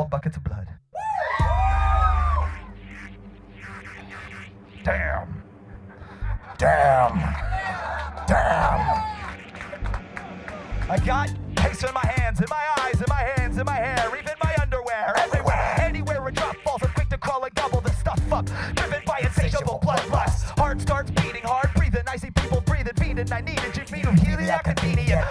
called Buckets of Blood. Damn. Damn. Damn. I got pace in my hands, in my eyes, in my hands, in my hair, even my underwear, everywhere. Anywhere a drop falls, I'm quick to crawl and gobble the stuff up. Driven by insatiable bloodlust. Heart starts beating hard, breathing. I see people breathing, feeding. I needed you, feed them, heliac convenient.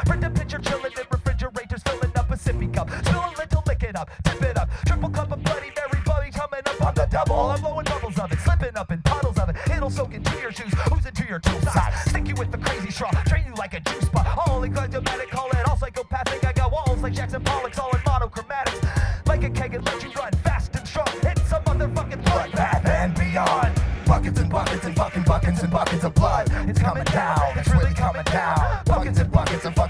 I'm blowing bubbles of it, slipping up in puddles of it. It'll soak into your shoes, ooze into your tool socks. Stick you with the crazy straw, train you like a juice bar. All enigmatic, call it all psychopathic. I got walls like Jackson Pollock's, all in monochromatics. Like a keg and let you run fast and strong. Hit some motherfucking bloodbath and beyond. Buckets and buckets and fucking buckets and buckets of blood. It's coming down, it's really coming down. Buckets and buckets and fucking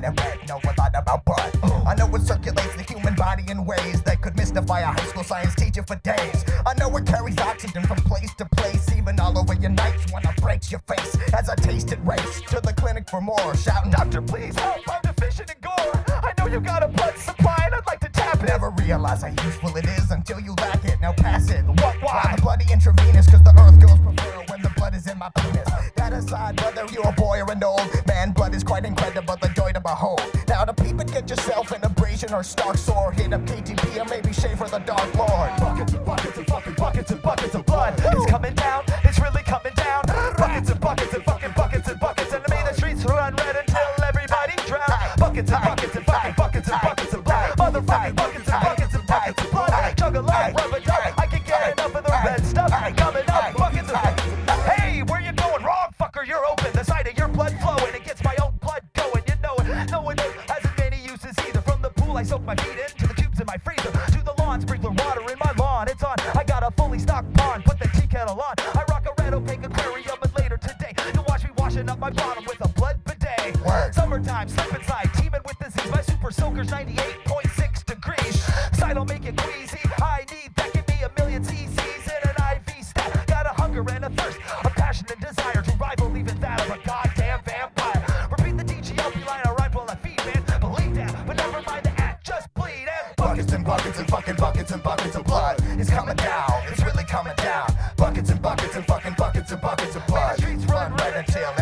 Man and Red know a lot about blood. I know it circulates the human body in ways that could mystify a high school science teacher for days. I know it carries oxygen from place to place, even all over your nights when it breaks your face. As I taste it, race to the clinic for more, shouting, Doctor, please help. I'm deficient in gore. I know you got a blood supply and I'd like to tap it. Never realize how useful it is until you lack it. Now pass it. What? Why? Why the bloody intravenous? Cause the earth goes prefer when the blood is in my penis. That aside, whether you're a boy or an old man, blood is quite incredible, the joy to behold. Now to peep it, get yourself an abrasion or stark sore. Hit up KTP or maybe Schaffer the Dark Lord. Buckets and buckets and fucking buckets and buckets of blood. It's coming down. It's really coming down. Buckets and buckets and fucking buckets and buckets. And mean the streets run red until everybody drowns. Buckets and buckets and fucking buckets and buckets of blood. Motherfucking buckets and buckets and blood. Chug a lug, rub a dub. I can get enough of the red stuff. Coming up, buckets of. Hey, where you going? Wrong, fucker. You're open. The side of your blood flowing. It gets my own blood going. You know it. No one has as many uses either. From the pool I soak my feet in to the cubes in my freezer to the lawn sprinkler water in my lawn. It's on. I got a fully stocked pond. Put the tea kettle on. I rock a red opaque aquarium, and later today you'll watch me washing up my bottom with a blood bidet. Summertime, slip inside, teeming with disease. My super soaker's 98.6 degrees. Side will make it queasy. I need that. Give me a million cc's in an IV stat. Got a hunger and a thirst, a passion and desire to rival even that of a goddamn vampire. Repeat the DGLP line I rhyme while I feed, man. Believe that, but never mind the act. Just bleed and Buckets and buckets and fucking buckets and buckets of blood. It's coming down, it's really coming down. Buckets and buckets and fucking buckets and buckets of blood. Streets run red until everybody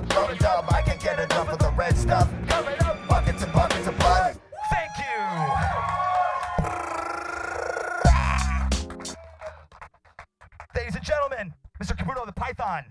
chug a lug. Love, love and dub, I can get enough of the red stuff. Coming up, Buckets and buckets of blood. Thank you. Ladies and gentlemen, Mr. Kabuto the Python.